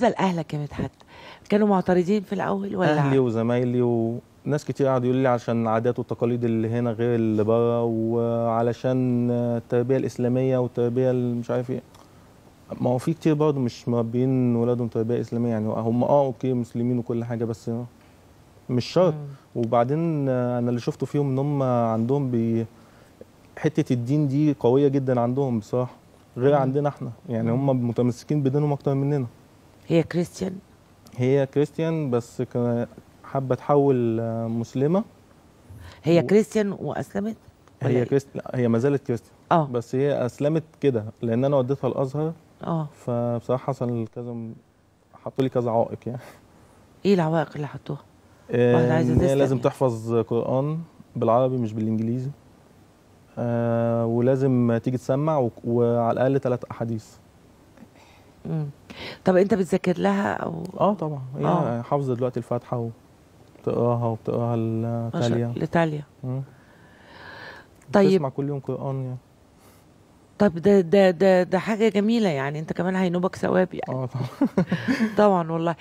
بالنسبة لاهلك يا مدحت كانوا معترضين في الأول ولا؟ أهلي وزمايلي وناس كتير قعدوا يقولوا لي عشان العادات والتقاليد اللي هنا غير اللي بره وعلشان التربية الإسلامية والتربية مش عارف إيه. ما هو في كتير برضه مش مربيين ولادهم تربية إسلامية يعني. هم آه okay مسلمين وكل حاجة بس مش شرط. وبعدين أنا اللي شفته فيهم إن هم عندهم بي حتة الدين دي قوية جدا عندهم بصراحه غير مم. عندنا إحنا. يعني هم متمسكين بدينهم أكتر مننا. هي كريستيان؟ هي كريستيان بس كان- حابة تحول آه، مسلمة. هي و- كريستيان وأسلمت؟ هي إيه؟ كريست هي ما زالت كريستيان. آه. بس هي أسلمت كده لأن أنا وديتها الأزهر. آه. فبصراحة حصل كذا حطوا لي كذا عائق يعني. إيه العوائق اللي حطوها؟ آه، إن هي لازم يعني. تحفظ قرآن بالعربي مش بالإنجليزي. آه ولازم تيجي تسمع وعلى الأقل ثلاث أحاديث. مم. طب انت بتذاكر لها أو آه طبعا. هي آه. حافظة دلوقتي الفاتحة وبتقراها وبتقراها لتاليا. مم. طيب. بتسمع كل يوم قرآن يعني. طب ده ده ده ده حاجة جميلة يعني انت كمان هينوبك ثواب يعني. آه طبعا. طبعا والله.